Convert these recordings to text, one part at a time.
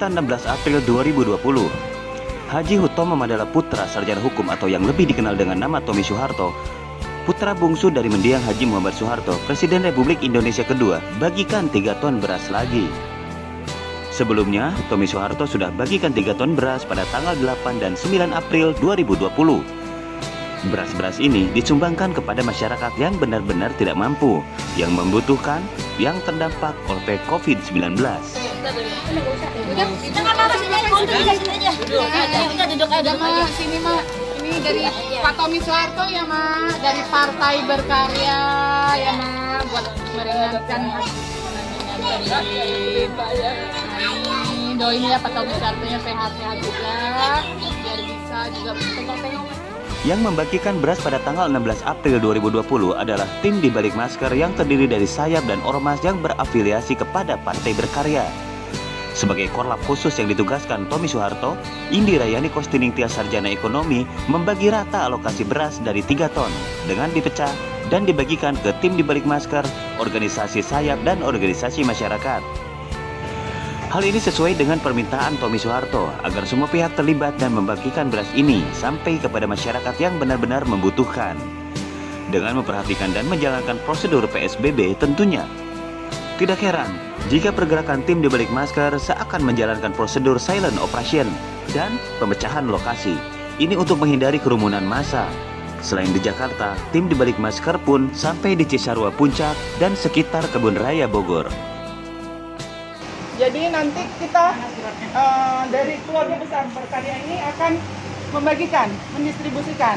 Jakarta 16 April 2020. Haji Hutomo Mandala Putra, sarjana hukum atau yang lebih dikenal dengan nama Tommy Soeharto, putra bungsu dari mendiang Haji Muhammad Soeharto, Presiden Republik Indonesia kedua, bagikan 3 ton beras lagi. Sebelumnya, Tommy Soeharto sudah bagikan 3 ton beras pada tanggal 8 dan 9 April 2020. Beras-beras ini disumbangkan kepada masyarakat yang benar-benar tidak mampu, yang membutuhkan, yang terdampak oleh COVID-19. Sini mak, ini dari Pak Tommy Soeharto ya mak, dari Partai Berkarya ya mak, buat meringankan dari Amin, doain ya Pak Tommy Soeharto nya sehat-sehat juga, biar bisa juga tengok-tengok Yang membagikan beras pada tanggal 16 April 2020 adalah tim di balik masker yang terdiri dari sayap dan ormas yang berafiliasi kepada Partai Berkarya. Sebagai korlap khusus yang ditugaskan Tommy Soeharto, Indi Rayani Kostining Tias Sarjana Ekonomi membagi rata alokasi beras dari 3 ton dengan dipecah dan dibagikan ke tim di balik masker, organisasi sayap dan organisasi masyarakat. Hal ini sesuai dengan permintaan Tommy Soeharto agar semua pihak terlibat dan membagikan beras ini sampai kepada masyarakat yang benar-benar membutuhkan. Dengan memperhatikan dan menjalankan prosedur PSBB tentunya. Tidak heran jika pergerakan tim di balik masker seakan menjalankan prosedur silent operation dan pemecahan lokasi. Ini untuk menghindari kerumunan massa. Selain di Jakarta, tim di balik masker pun sampai di Cisarua Puncak dan sekitar Kebun Raya Bogor. Jadi nanti kita uh, dari keluarga besar berkarya ini akan membagikan, mendistribusikan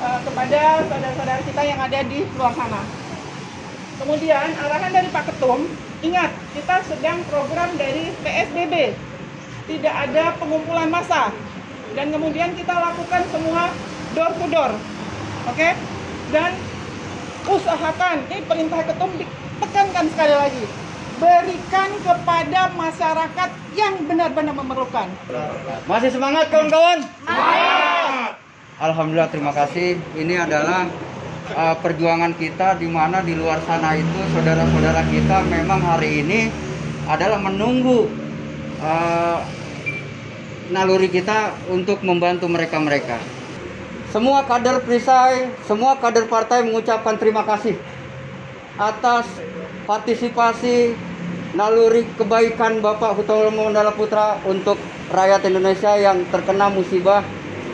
uh, kepada saudara-saudara kita yang ada di luar sana. Kemudian arahan dari Pak Ketum, ingat kita sedang program dari PSBB, tidak ada pengumpulan massa, dan kemudian kita lakukan semua door to door, oke? Okay? Dan usahakan, ini perintah Ketum ditekankan sekali lagi, berikan kepada masyarakat yang benar-benar memerlukan. Masih semangat kawan-kawan? Alhamdulillah terima kasih. Ini adalah uh, perjuangan kita di mana di luar sana itu saudara-saudara kita memang hari ini adalah menunggu uh, naluri kita untuk membantu mereka-mereka. Semua kader perisai, semua kader partai mengucapkan terima kasih atas partisipasi naluri kebaikan Bapak Hutomo Mandala Putra untuk rakyat Indonesia yang terkena musibah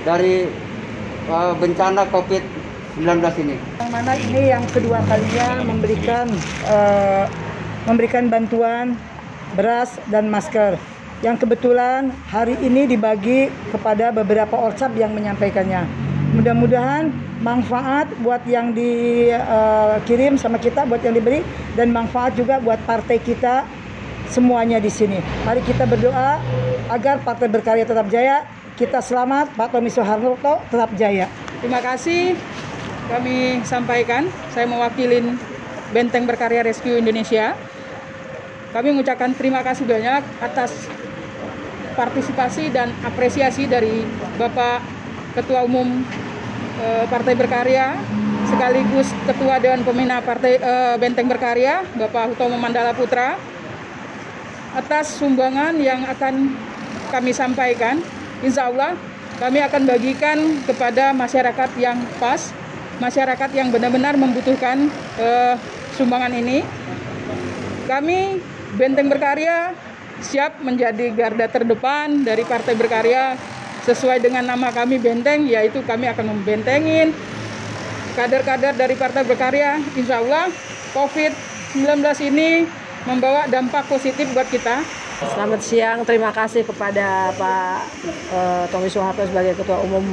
dari uh, bencana COVID-19 ini. Yang mana ini yang kedua kalinya memberikan uh, memberikan bantuan beras dan masker yang kebetulan hari ini dibagi kepada beberapa ORSAP yang menyampaikannya. Mudah-mudahan manfaat buat yang dikirim uh, sama kita, buat yang diberi, dan manfaat juga buat partai kita semuanya di sini. Mari kita berdoa agar partai berkarya tetap jaya, kita selamat, Pak Tommy Soeharto tetap jaya. Terima kasih kami sampaikan, saya mewakilin Benteng Berkarya Rescue Indonesia. Kami mengucapkan terima kasih banyak atas partisipasi dan apresiasi dari Bapak Ketua Umum e, Partai Berkarya sekaligus Ketua Dewan Pembina Partai e, Benteng Berkarya Bapak Hutomo Mandala Putra atas sumbangan yang akan kami sampaikan. Insya Allah kami akan bagikan kepada masyarakat yang pas, masyarakat yang benar-benar membutuhkan e, sumbangan ini. Kami Benteng Berkarya siap menjadi garda terdepan dari Partai Berkarya sesuai dengan nama kami Benteng, yaitu kami akan membentengin kader-kader dari Partai Berkarya. Insya Allah COVID-19 ini membawa dampak positif buat kita. Selamat siang, terima kasih kepada Pak uh, Tommy Soeharto sebagai Ketua Umum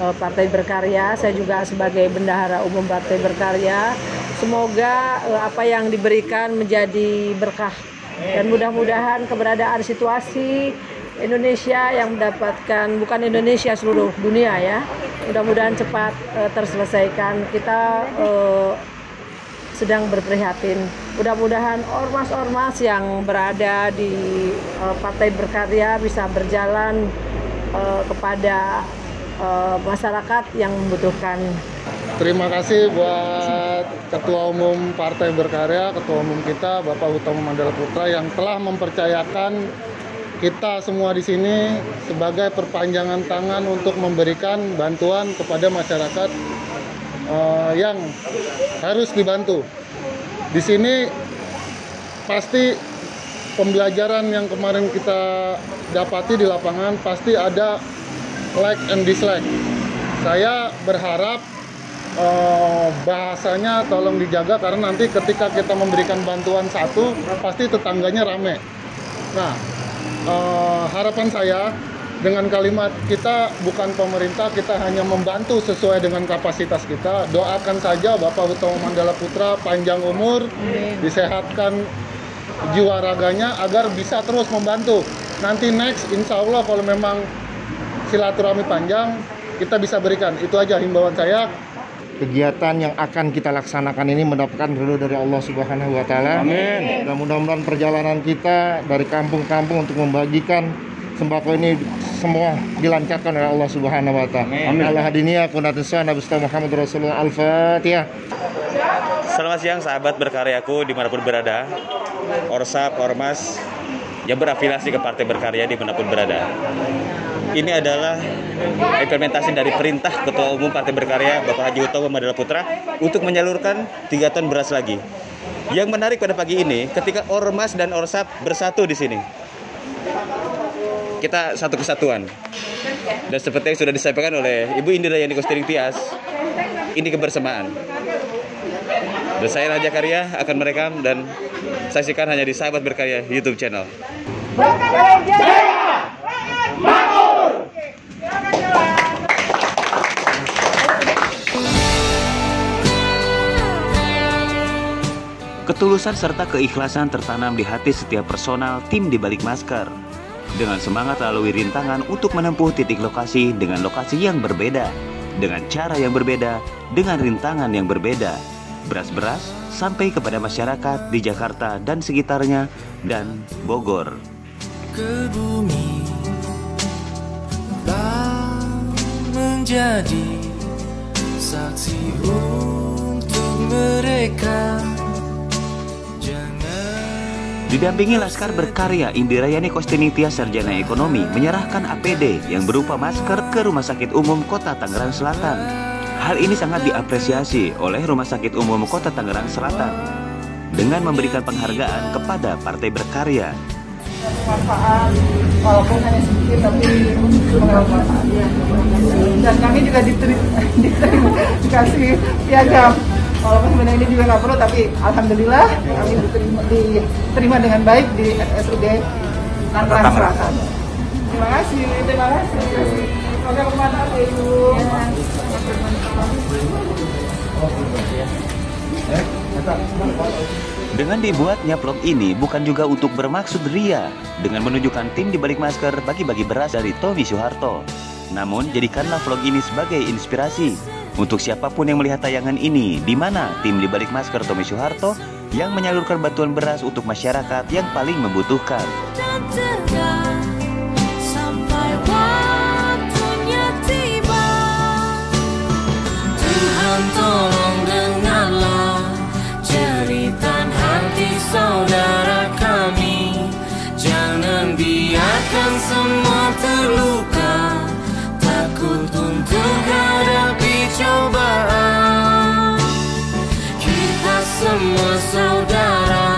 uh, Partai Berkarya. Saya juga sebagai Bendahara Umum Partai Berkarya. Semoga uh, apa yang diberikan menjadi berkah dan mudah-mudahan keberadaan situasi Indonesia yang mendapatkan bukan Indonesia seluruh dunia ya. Mudah-mudahan cepat uh, terselesaikan. Kita uh, sedang berprihatin. Mudah-mudahan ormas-ormas yang berada di uh, partai berkarya bisa berjalan uh, kepada uh, masyarakat yang membutuhkan. Terima kasih buat Ketua Umum Partai Berkarya, Ketua Umum kita Bapak Hutomo Mandala Putra yang telah mempercayakan kita semua di sini sebagai perpanjangan tangan untuk memberikan bantuan kepada masyarakat uh, yang harus dibantu. Di sini pasti pembelajaran yang kemarin kita dapati di lapangan pasti ada like and dislike. Saya berharap uh, bahasanya tolong dijaga karena nanti ketika kita memberikan bantuan satu pasti tetangganya rame. Nah, uh, harapan saya dengan kalimat kita bukan pemerintah, kita hanya membantu sesuai dengan kapasitas kita. Doakan saja Bapak Utama Mandala Putra panjang umur, disehatkan jiwa raganya agar bisa terus membantu. Nanti next, insya Allah kalau memang silaturahmi panjang, kita bisa berikan. Itu aja himbauan saya kegiatan yang akan kita laksanakan ini mendapatkan ridho dari Allah Subhanahu wa taala. Amin. Dan mudah-mudahan perjalanan kita dari kampung-kampung untuk membagikan sembako ini semua dilancarkan oleh Allah Subhanahu wa taala. Amin. Allah hadinia Nabi Muhammad Rasulullah Al-Fatihah. Selamat siang sahabat berkaryaku di mana pun berada. Orsap, Ormas yang berafiliasi ke Partai Berkarya di mana pun berada ini adalah implementasi dari perintah Ketua Umum Partai Berkarya Bapak Haji Utomo Madala Putra untuk menyalurkan 3 ton beras lagi. Yang menarik pada pagi ini ketika Ormas dan Orsap bersatu di sini. Kita satu kesatuan. Dan seperti yang sudah disampaikan oleh Ibu Indira Yani Kostiring Tias, ini kebersamaan. Dan saya Raja Karya akan merekam dan saksikan hanya di Sahabat Berkarya YouTube channel. Ketulusan serta keikhlasan tertanam di hati setiap personal tim di balik masker. Dengan semangat lalui rintangan untuk menempuh titik lokasi dengan lokasi yang berbeda, dengan cara yang berbeda, dengan rintangan yang berbeda. Beras-beras sampai kepada masyarakat di Jakarta dan sekitarnya dan Bogor. Ke bumi menjadi saksi untuk mereka Didampingi Laskar Berkarya, Indirayani Kostinitia Sarjana Ekonomi menyerahkan APD yang berupa masker ke Rumah Sakit Umum Kota Tangerang Selatan. Hal ini sangat diapresiasi oleh Rumah Sakit Umum Kota Tangerang Selatan dengan memberikan penghargaan kepada Partai Berkarya. Manfaat, walaupun hanya sedikit tapi. Dan kami juga diterima, diterima dikasih piagam walaupun sebenarnya ini juga nggak perlu tapi alhamdulillah kami diterima, diterima dengan baik di RSUD Tangerang Selatan. Terima kasih, terima kasih. Semoga bermanfaat ya Ibu. Dengan dibuatnya vlog ini bukan juga untuk bermaksud ria dengan menunjukkan tim di balik masker bagi-bagi beras dari Tommy Soeharto. Namun jadikanlah vlog ini sebagai inspirasi untuk siapa pun yang melihat tayangan ini, di mana tim di balik masker Tommy Soeharto yang menyalurkan bantuan beras untuk masyarakat yang paling membutuhkan. Tuhan saudara kami. Jangan biarkan saudara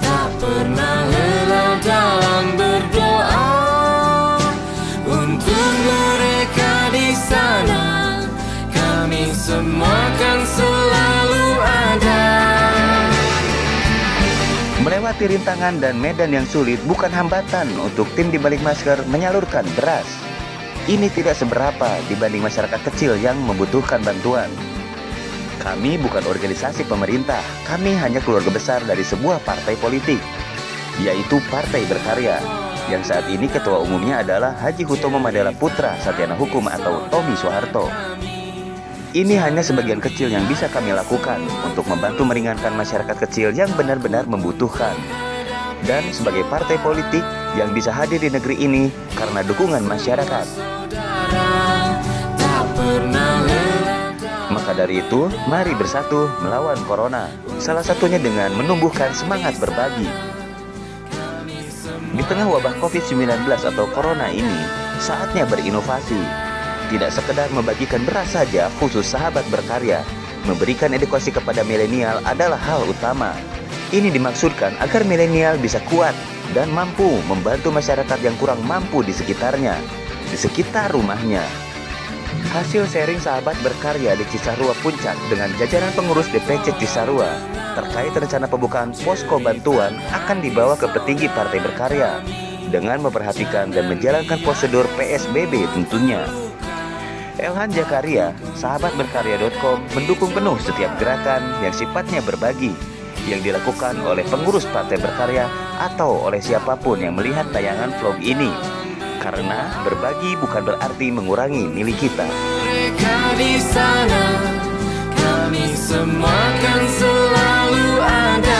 Tak pernah lelah dalam berdoa. Untuk mereka di sana Kami semua kan selalu ada. Melewati rintangan dan medan yang sulit bukan hambatan untuk tim di balik masker menyalurkan beras. Ini tidak seberapa dibanding masyarakat kecil yang membutuhkan bantuan. Kami bukan organisasi pemerintah, kami hanya keluarga besar dari sebuah partai politik, yaitu Partai Berkarya, yang saat ini ketua umumnya adalah Haji Hutomo Madela Putra Satyana Hukum atau Tommy Soeharto. Ini hanya sebagian kecil yang bisa kami lakukan untuk membantu meringankan masyarakat kecil yang benar-benar membutuhkan. Dan sebagai partai politik yang bisa hadir di negeri ini karena dukungan masyarakat. Maka dari itu, mari bersatu melawan corona. Salah satunya dengan menumbuhkan semangat berbagi. Di tengah wabah COVID-19 atau Corona ini, saatnya berinovasi. Tidak sekedar membagikan beras saja, khusus sahabat berkarya. Memberikan edukasi kepada milenial adalah hal utama. Ini dimaksudkan agar milenial bisa kuat dan mampu membantu masyarakat yang kurang mampu di sekitarnya, di sekitar rumahnya. Hasil sharing sahabat berkarya di Cisarua Puncak dengan jajaran pengurus DPC Cisarua terkait rencana pembukaan posko bantuan akan dibawa ke petinggi Partai Berkarya dengan memperhatikan dan menjalankan prosedur PSBB tentunya. Elhan Jakaria, sahabat berkarya.com mendukung penuh setiap gerakan yang sifatnya berbagi yang dilakukan oleh pengurus Partai Berkarya atau oleh siapa pun yang melihat tayangan vlog ini. Karena berbagi bukan berarti mengurangi milik kita. Mereka di sana, kami semua kan selalu ada.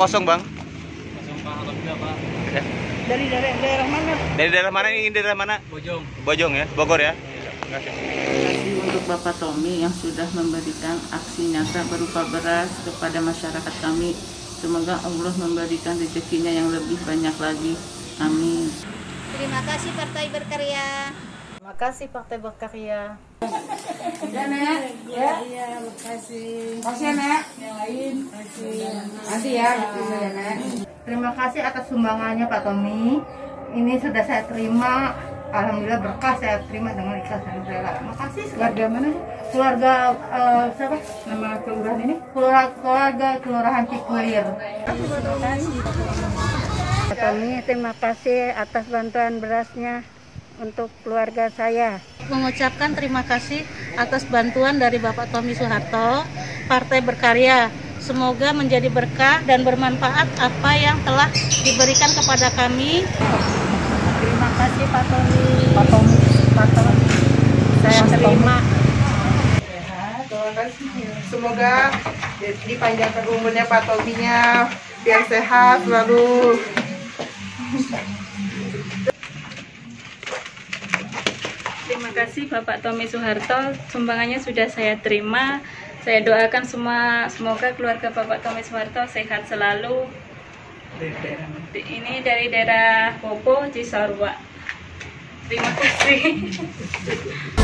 Kosong bang. Dari daerah, daerah mana? Dari daerah mana ini? Daerah mana? Bojong. Bojong ya, Bogor ya. Terima kasih untuk Bapak Tommy yang sudah memberikan aksi nyata berupa beras kepada masyarakat kami. Semoga Allah memberikan rezekinya yang lebih banyak lagi. Amin. Terima kasih Partai Berkarya. Terima kasih Partai Berkarya. Ya, Nek. Ya. Iya, makasih. Makasih ya, Nek. Yang lain. Makasih. Makasih ya, ya, Nek. Terima kasih atas sumbangannya Pak Tommy. Ini sudah saya terima. Alhamdulillah berkah saya terima dengan ikhlas dan rela. Makasih Keluarga mana? Keluarga eh, siapa? Nama kelurahan ini? Keluarga keluarga Kelurahan Cikulir. Pak Tommy, terima kasih atas bantuan berasnya untuk keluarga saya. Mengucapkan terima kasih atas bantuan dari Bapak Tommy Soeharto, Partai Berkarya. Semoga menjadi berkah dan bermanfaat apa yang telah diberikan kepada kami. Terima kasih Pak Tommy. Pak Tommy. Pak Tommy. Saya terima. Terima kasih. Semoga dipanjangkan umurnya Pak Tominya biar sehat selalu. Terima kasih Bapak Tommy Soeharto, sumbangannya sudah saya terima. Saya doakan semua semoga keluarga Bapak Tommy Soeharto sehat selalu. Ini dari daerah Popo, Cisarua. Terima kasih.